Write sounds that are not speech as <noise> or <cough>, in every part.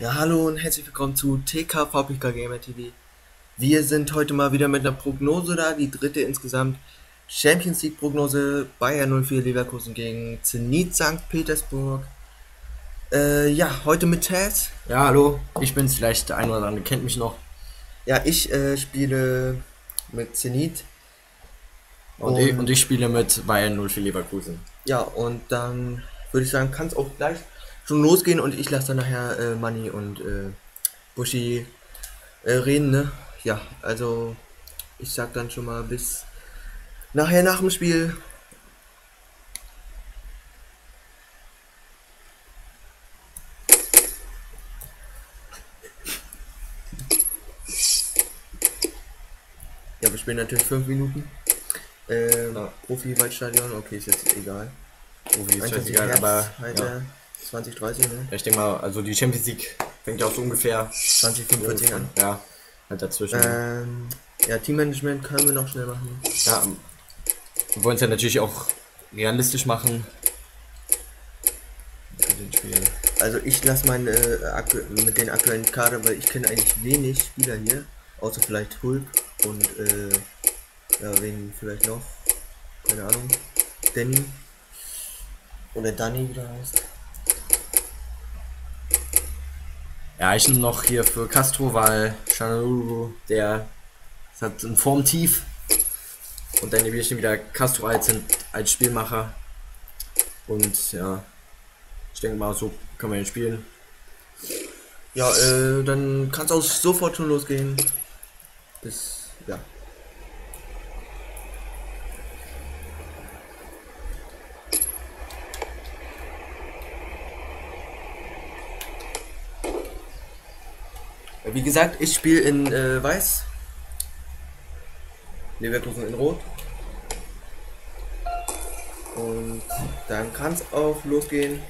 Ja, hallo und herzlich willkommen zu TK Fabrika Gamer TV. Wir sind heute mal wieder mit einer Prognose da, die dritte insgesamt. Champions League Prognose Bayern 04 Leverkusen gegen Zenit St. Petersburg. Äh, ja, heute mit Taz. Ja, hallo, ich bin's, vielleicht der eine oder andere kennt mich noch. Ja, ich äh, spiele mit Zenit. Und, Und- ich, und ich spiele mit Bayern 04 Leverkusen. Ja, und dann würde ich sagen, kann es auch gleich schon losgehen und ich lasse dann nachher äh, Manni und äh, Bushi äh, reden, ne? Ja, also ich sag dann schon mal bis nachher nach dem Spiel. Ja, wir spielen natürlich fünf Minuten. Ähm, Ja. Profi-Waldstadion, okay, ist jetzt egal. Wie ist die egal, Herz, aber Alter, ja. 20, 30, ne? ich denke mal, also die Champions League fängt ja auch so ungefähr 20, 45 an. Ja, halt dazwischen. Ähm, ja, Teammanagement können wir noch schnell machen. Ja, wir wollen es ja natürlich auch realistisch machen. Also ich lasse meinen äh, mit den aktuellen Kader, weil ich kenne eigentlich wenig Spieler hier, außer vielleicht Hulk und äh, ja, wen vielleicht noch, keine Ahnung, Danny oder Danny, wie der heißt. Ja, ich nehme noch hier für Castro, weil Chanelulu, der hat ein Formtief. Und dann nehme ich wieder Castro als, als Spielmacher. Und ja, ich denke mal, so kann man ihn spielen. Ja, äh, dann kann es auch sofort schon losgehen. Bis, ja. Wie gesagt, ich spiele in äh, Weiß. Leverkusen in Rot. Und dann kann es auch losgehen.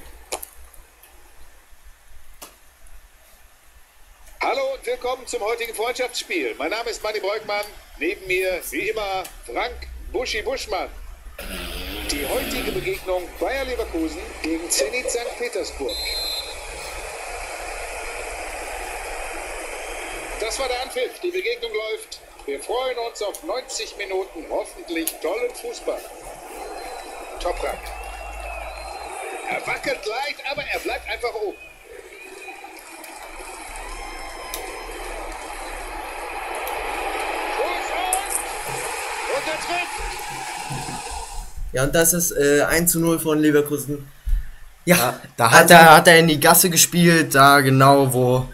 Hallo und willkommen zum heutigen Freundschaftsspiel. Mein Name ist Manny Breukmann. Neben mir, wie immer, Frank Buschi Buschmann. Die heutige Begegnung Bayer Leverkusen gegen Zenit St. Petersburg. Das war der Anpfiff. Die Begegnung läuft. Wir freuen uns auf 90 Minuten hoffentlich tollen Fußball. Toprak. Er wackelt leicht, aber er bleibt einfach oben. Und er trifft. Ja, und das ist äh, 1 zu 0 von Leverkusen. Ja, Da hat, er, hat er in die Gasse gespielt, da genau wo,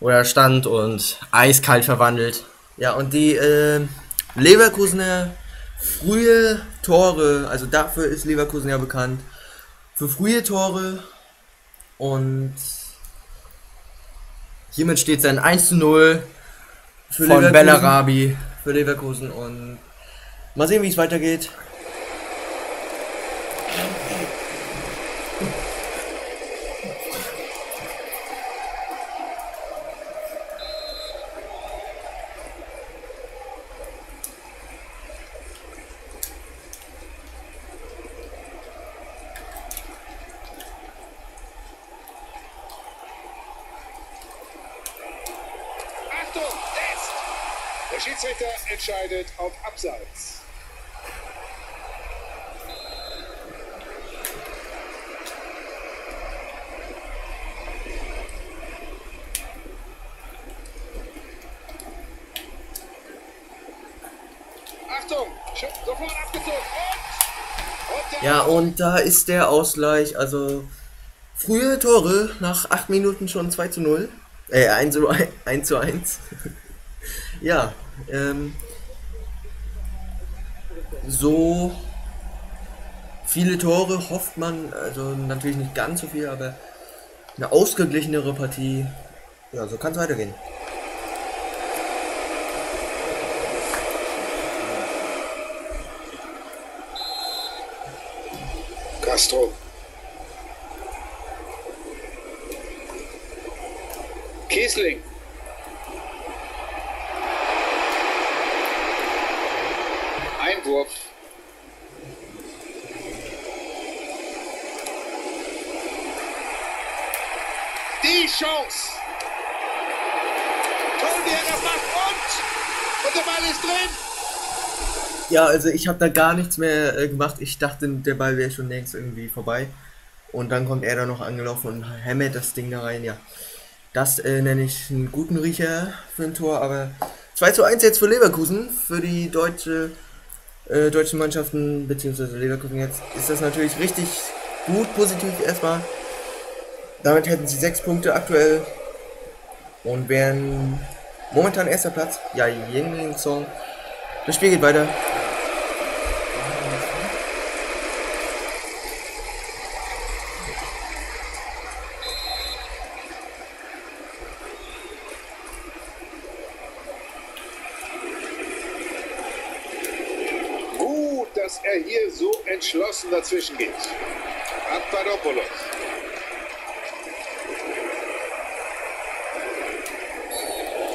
wo er stand und eiskalt verwandelt. Ja, und die äh, Leverkusener frühe Tore, also dafür ist Leverkusen ja bekannt. Für frühe Tore und Hiermit steht es ein 1 zu 0 für von Leverkusen, Bellarabi. für Leverkusen und mal sehen, wie es weitergeht. Achtung, jetzt! Der Schiedsrichter entscheidet auf Abseits. Achtung, sch- sofort abgezogen und, und der Ja, und da ist der Ausgleich, also frühe Tore nach 8 Minuten schon 2 zu 0. Äh, 1 zu 1. 1, <laughs> zu 1. <laughs> ja, ähm, so viele Tore hofft man, also natürlich nicht ganz so viel, aber eine ausgeglichenere Partie. Ja, so kann es weitergehen. Castro. Kiesling. Einwurf. Die Chance. Toll, wie er das macht. Und, und der Ball ist drin. Ja, also ich habe da gar nichts mehr äh, gemacht. Ich dachte, der Ball wäre schon längst irgendwie vorbei. Und dann kommt er da noch angelaufen und hämmert das Ding da rein. Ja, das äh, nenne ich einen guten Riecher für ein Tor. Aber 2 zu 1 jetzt für Leverkusen, für die deutsche, äh, deutschen Mannschaften, beziehungsweise Leverkusen jetzt, ist das natürlich richtig gut, positiv erstmal. Damit hätten sie sechs Punkte aktuell und wären momentan erster Platz. Ja, Ying Song. Das Spiel geht weiter. Gut, dass er hier so entschlossen dazwischen geht. Papadopoulos.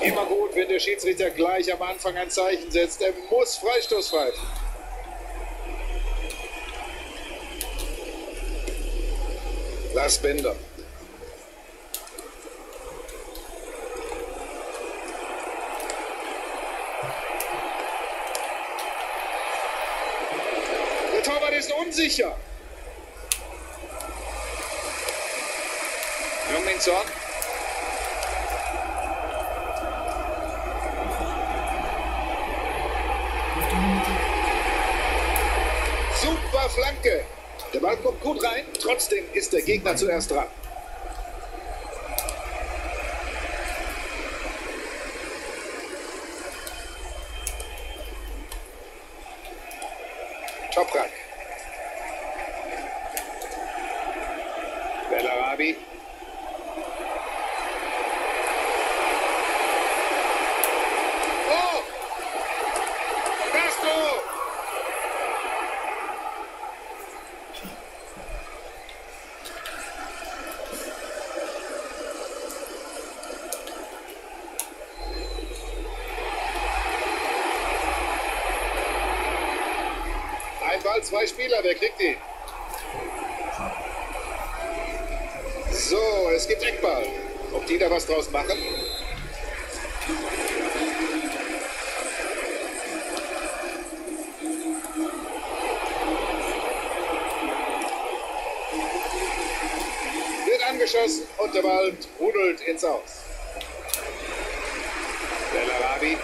Immer gut, wenn der Schiedsrichter gleich am Anfang ein Zeichen setzt. Er muss Freistoß pfeifen. Lars Bender. Der Torwart ist unsicher. Jungminsson. Super Flanke. Der Ball kommt gut rein. Trotzdem ist der Gegner zuerst dran. Toprak. Bellarabi. Oh! Castro! Ein Ball, zwei Spieler, wer kriegt ihn? So, es gibt Eckball. Ob die da was draus machen? Wird angeschossen und der Ball trudelt ins Aus. Bellarabi.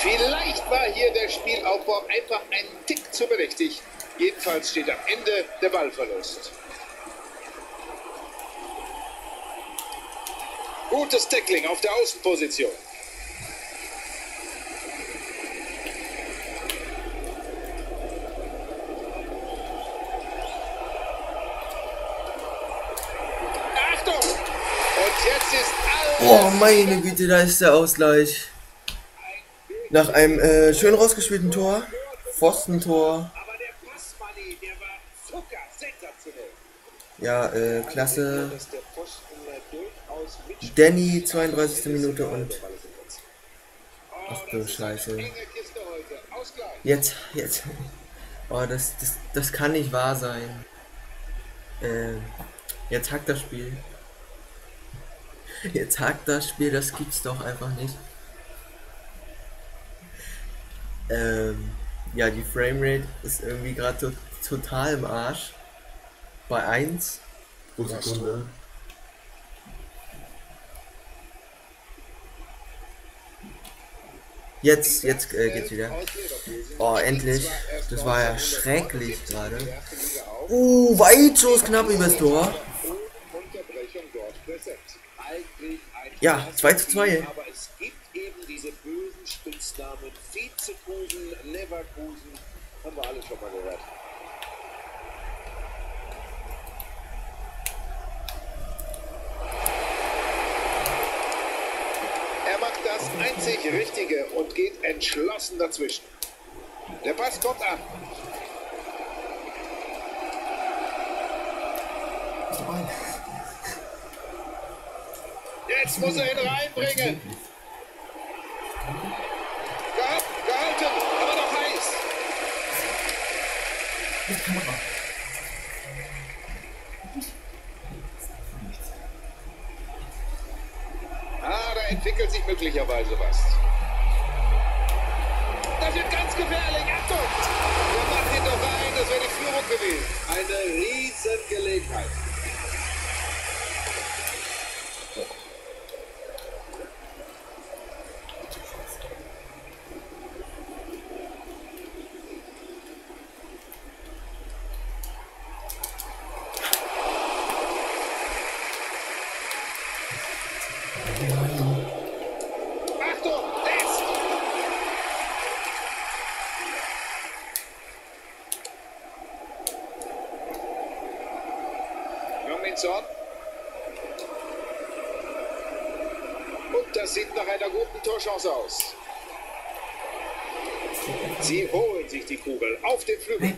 Vielleicht war hier der Spielaufbau einfach ein Tick zu berechtigt. Jedenfalls steht am Ende der Ballverlust. Gutes Tackling auf der Außenposition. Achtung! Und jetzt ist alles Oh, meine Güte, da ist der Ausgleich. Nach einem äh, schön rausgespielten Tor. Pfostentor. Ja, äh, klasse. Danny, 32. Minute und. Ach du Scheiße. Jetzt, jetzt. Oh, das, das, das kann nicht wahr sein. Ähm, jetzt hackt das Spiel. Jetzt hackt das Spiel, das gibt's doch einfach nicht. Ähm, ja, die Framerate ist irgendwie gerade to total im Arsch. Bei 1 pro Sekunde. Jetzt, jetzt äh, geht's wieder. Oh, endlich. Das war ja schrecklich gerade. Uh, Weitschuss knapp übers Tor. Ja, 2 zu 2. Aber es gibt eben diese bösen Spitznamen. Vizekusen, Leverkusen. Haben wir alle schon mal gehört. Er macht das einzig Richtige und geht entschlossen dazwischen. Der Pass kommt an. Jetzt muss er ihn reinbringen. Geha gehalten, aber noch heiß. Ah, entwickelt sich möglicherweise was. Das wird ganz gefährlich. Achtung! Der macht ihn doch rein. Das wäre die Führung gewesen. Eine Riesengelegenheit. Achtung! Jetzt! Jungminson. Und das sieht nach einer guten Torchance aus. Sie holen sich die Kugel auf den Flügel.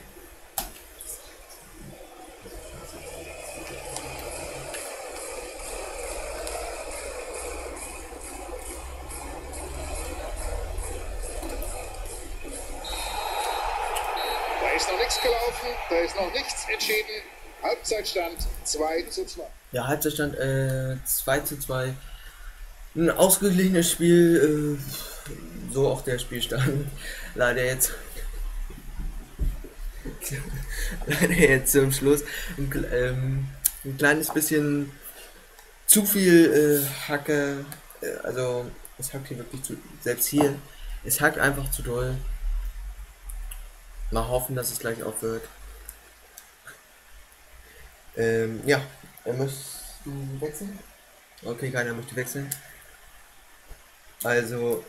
Da ist noch nichts gelaufen, da ist noch nichts entschieden. Halbzeitstand 2 zu 2. Ja, Halbzeitstand äh, 2 zu 2. Ein ausgeglichenes Spiel, äh, so auch der Spielstand. <laughs> Leider jetzt. <laughs> Leider jetzt zum Schluss ein, ähm, ein kleines bisschen zu viel äh, Hacke. Äh, also, es hackt hier wirklich zu. Selbst hier, es hackt einfach zu doll. Mal hoffen, dass es gleich aufhört. Ähm, ja, er möchtest wechseln? Okay, keiner möchte wechseln. Also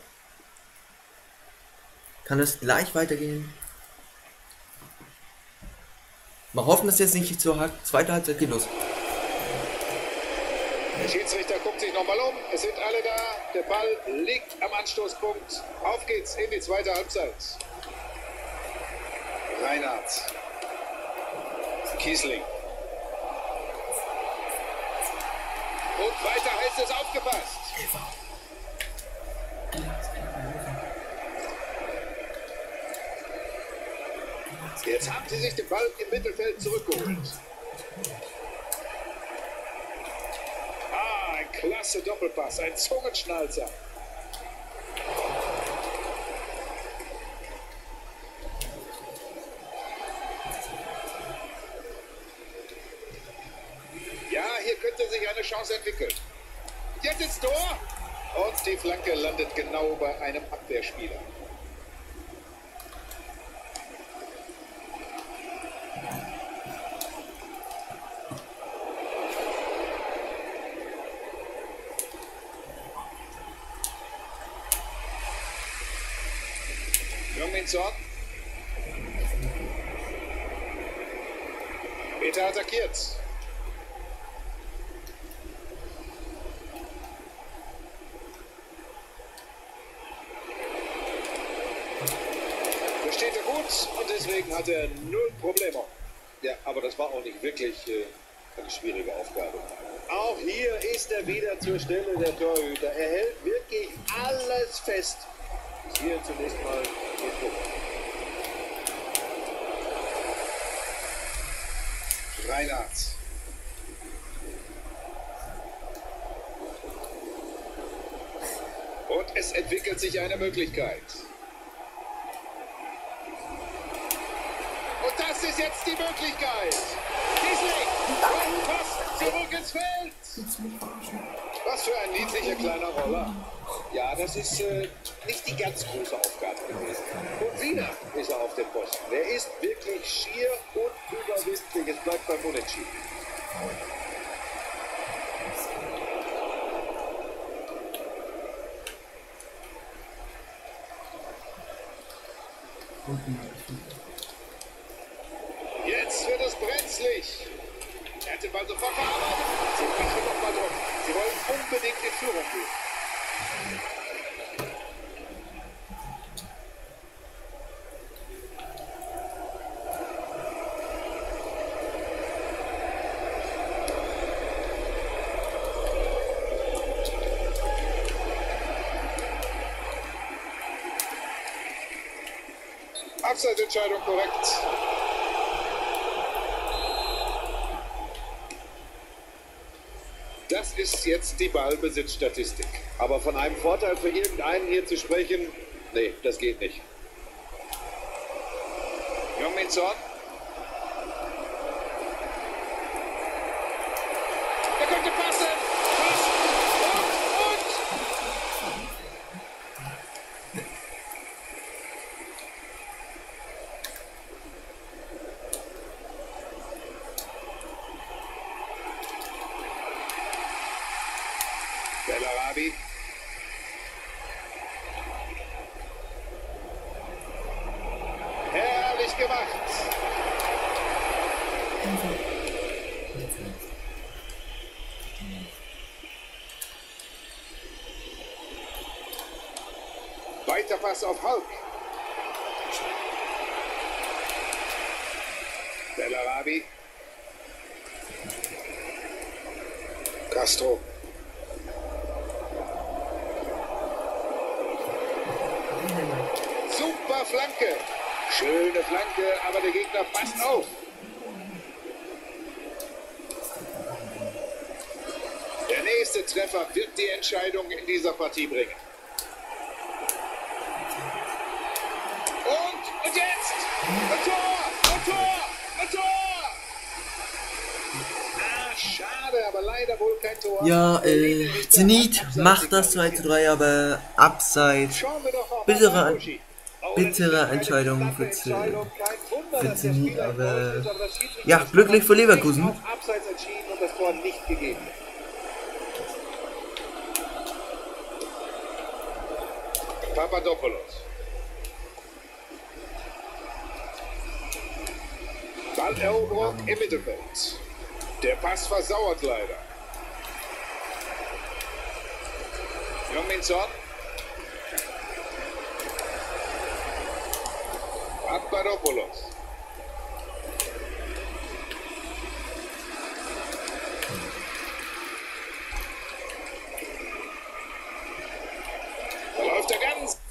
kann es gleich weitergehen. Mal hoffen, dass jetzt nicht hart. Zweite Halbzeit geht los. Der Schiedsrichter guckt sich nochmal um. Es sind alle da. Der Ball liegt am Anstoßpunkt. Auf geht's in die zweite Halbzeit. Reinhardt. Kiesling. Und weiter heißt es aufgepasst. Jetzt haben sie sich den Ball im Mittelfeld zurückgeholt. Ah, ein klasse Doppelpass, ein Zungenschnalzer. Ja, hier könnte sich eine Chance entwickeln. Jetzt ins Tor. Und die Flanke landet genau bei einem Abwehrspieler. Jungminson. Peter attackiert. Das steht er gut und deswegen hat er null Probleme. Ja, aber das war auch nicht wirklich äh, eine schwierige Aufgabe. Auch hier ist er wieder zur Stelle der Torhüter. Er hält wirklich alles fest. Hier zunächst mal. Reinhardt. Und es entwickelt sich eine Möglichkeit. Und das ist jetzt die Möglichkeit. Kiesling, Pass zurück ins Feld. Was für ein niedlicher kleiner Roller. Ja, das ist äh, nicht die ganz große Aufgabe. Und wieder ist er auf dem Posten. Der ist wirklich schier unüberwindlich. Es bleibt beim Unentschieden. Jetzt wird es brenzlig. Er hat den Ball sofort verarbeitet. Sie machen nochmal Druck. Sie wollen unbedingt in Führung gehen. Abseitsentscheidung korrekt. Das ist jetzt die Ballbesitzstatistik. Aber von einem Vorteil für irgendeinen hier zu sprechen, nee, das geht nicht. Jungminson. Er könnte passen. Pass. Und, und. Bellarabi. Herrlich gemacht. Weiter Pass auf Hulk. Bellarabi. Castro. Super Flanke. Schöne Flanke, aber der Gegner passt auf. Der nächste Treffer wird die Entscheidung in dieser Partie bringen. Und, und jetzt! Ein Tor! Ein Tor! Ein Tor! Ah, schade, aber leider wohl kein Tor. Ja, äh, Zenit macht das 2 zu 3, aber abseits. Bittere- bittere Entscheidung für für Zenit, aber- ja, glücklich für Leverkusen. Abseits entschieden und das Tor nicht gegeben. Papadopoulos. Balleroberung im Mittelfeld. Der Pass versauert leider. Jungminson. Papadopoulos. Da läuft er ganz.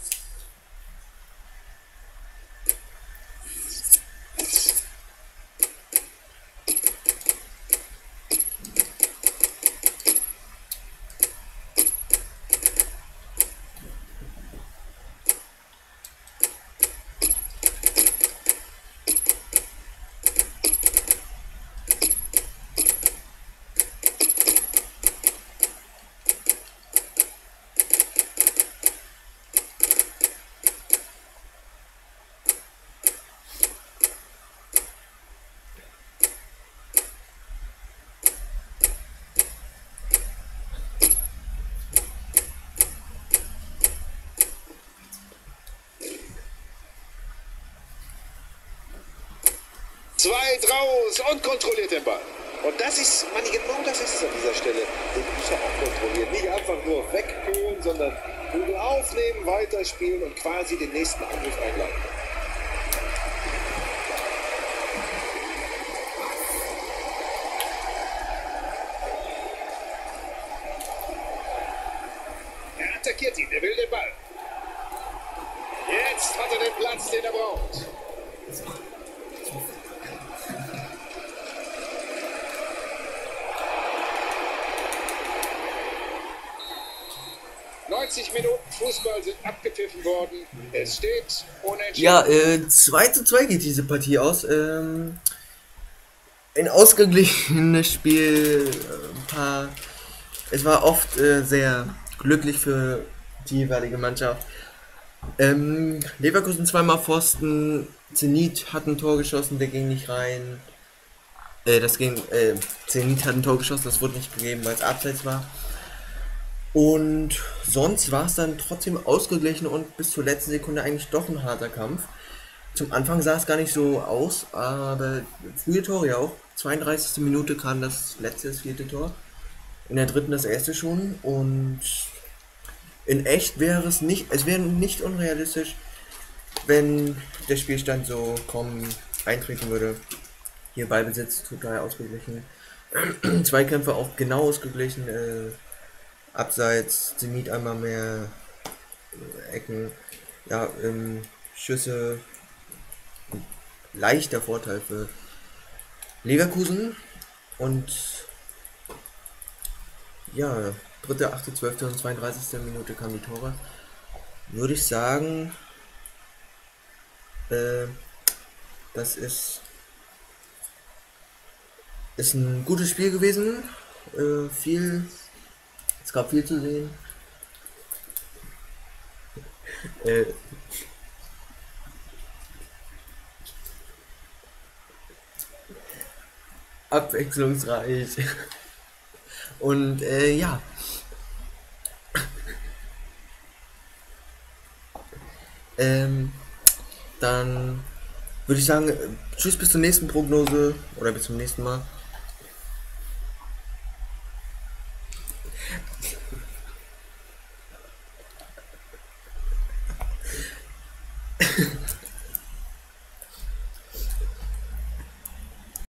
Zwei draus und kontrolliert den Ball. Und das ist, Manni, genau das ist es an dieser Stelle. Den muss er auch kontrollieren. Nicht einfach nur wegkühlen, sondern Kugel aufnehmen, weiterspielen und quasi den nächsten Angriff einleiten. Er attackiert ihn, er will den Ball. Jetzt hat er den Platz, den er braucht. ...90 Minuten Fußball sind abgepfiffen worden. Es steht unentschieden. Ja, äh, 2 zu 2 geht diese Partie aus. Ähm, ein ausgeglichenes Spiel. äh, paar. Es war oft äh, sehr glücklich für die jeweilige Mannschaft. Ähm, Leverkusen zweimal Pfosten. Zenit hat ein Tor geschossen, der ging nicht rein. Äh, das ging. Äh, Zenit hat ein Tor geschossen, das wurde nicht gegeben, weil es abseits war. Und sonst war es dann trotzdem ausgeglichen und bis zur letzten Sekunde eigentlich doch ein harter Kampf. Zum Anfang sah es gar nicht so aus, aber frühe Tore ja auch. 32. Minute kam das letzte, das vierte Tor. In der dritten das erste schon. Und in echt wäre es nicht, es wäre nicht unrealistisch, wenn der Spielstand so kommen, eintreten würde. Hier Ballbesitz total ausgeglichen. <clears throat> Zweikämpfe auch genau ausgeglichen. Äh, Abseits, Zenit einmal mehr äh, Ecken. Ja, ähm, Schüsse. Leichter Vorteil für Leverkusen. Und Ja, dritte, achte, zwölfte und 32. Minute kamen die Tore. Würde ich sagen, äh, das ist, ist ein gutes Spiel gewesen. Äh, viel, es gab viel zu sehen. <laughs> Äh, abwechslungsreich. <laughs> Und äh, ja. <laughs> Ähm, dann würde ich sagen, äh, tschüss bis zur nächsten Prognose oder bis zum nächsten Mal.